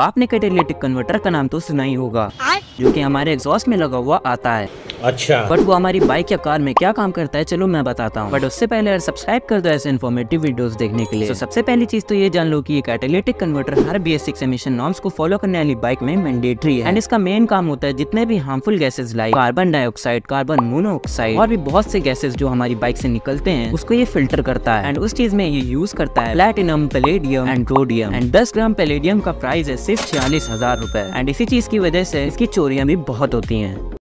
आपने catalytic converter का नाम तो सुना ही होगा जो कि हमारे एग्जॉस्ट में लगा हुआ आता है। अच्छा। बट वो हमारी बाइक या कार में क्या काम करता है, चलो मैं बताता हूँ। बट उससे पहले यार सब्सक्राइब कर दो ऐसे इन्फॉर्मेटिव वीडियोस देखने के लिए। तो सबसे पहली चीज़ तो ये जान लो कि ये कैटेलिटिक कन्वर्टर हर B S six emission norms को फॉलो करने वाली बाइक में मैंडेटरी है। एंड इसका मेन काम होता है जितने भी harmful gases like carbon dioxide carbon monoxide और भी बहुत से गैसेज जो हमारी बाइक से निकलते हैं, उसको ये फ़िल्टर करता है। एंड उस चीज़ में ये यूज़ करता है platinum palladium and rhodium and दस ग्राम पेलेडियम का प्राइस है सिर्फ़ छियालीस हज़ार रूपए। एंड इसी चीज़ की वजह से इसकी चोरियाँ भी बहुत होती हैं।